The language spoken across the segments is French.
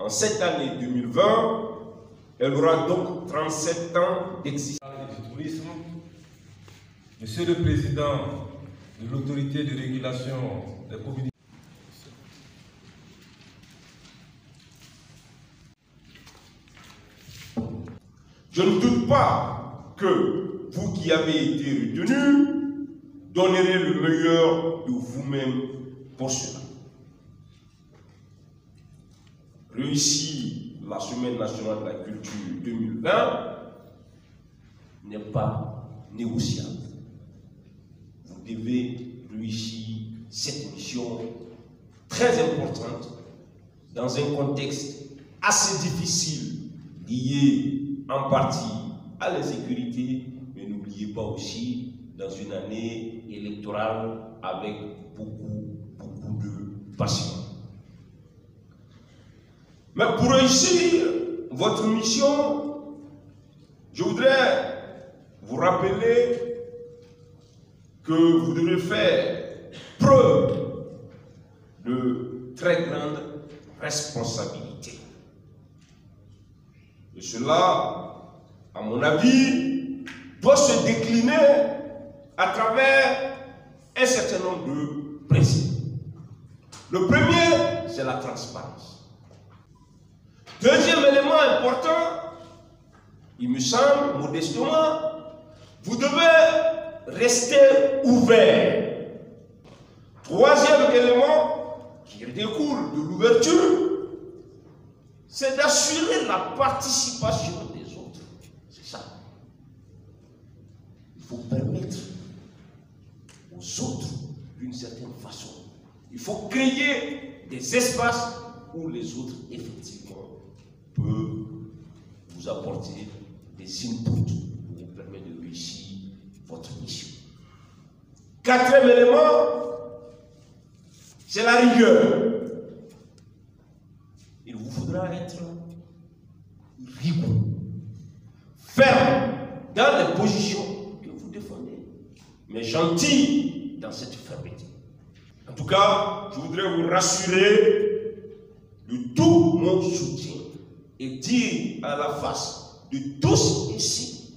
En cette année 2020, elle aura donc 37 ans d'existence. du tourisme, Monsieur le Président de l'autorité de régulation des communications, Je ne doute pas que vous qui avez été retenu donnerez le meilleur de vous-même pour cela. Réussir la Semaine nationale de la culture 2020 n'est pas négociable. Vous devez réussir cette mission très importante dans un contexte assez difficile lié en partie à la sécurité, mais n'oubliez pas aussi dans une année électorale avec beaucoup, beaucoup de passion. Mais pour réussir votre mission, je voudrais vous rappeler que vous devez faire preuve de très grande responsabilité. Et cela, à mon avis, doit se décliner à travers un certain nombre de principes. Le premier, c'est la transparence. Deuxième élément important, il me semble, modestement, vous devez rester ouvert. Troisième élément qui découle de l'ouverture, c'est d'assurer la participation des autres. C'est ça. Il faut permettre aux autres d'une certaine façon. Il faut créer des espaces où les autres, effectivement, apporter des inputs pour vous permettre de réussir votre mission. Quatrième élément, c'est la rigueur. Il vous faudra être rigoureux, ferme dans les positions que vous défendez, mais gentil dans cette fermeté. En tout cas, je voudrais vous rassurer de tout mon soutien et dire à la face de tous ici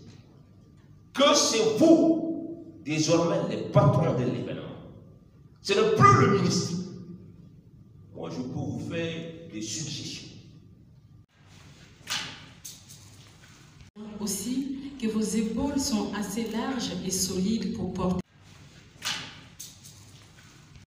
que c'est vous désormais les patrons de l'événement. Ce n'est plus le ministre. Moi, je peux vous faire des suggestions. Aussi que vos épaules sont assez larges et solides pour porter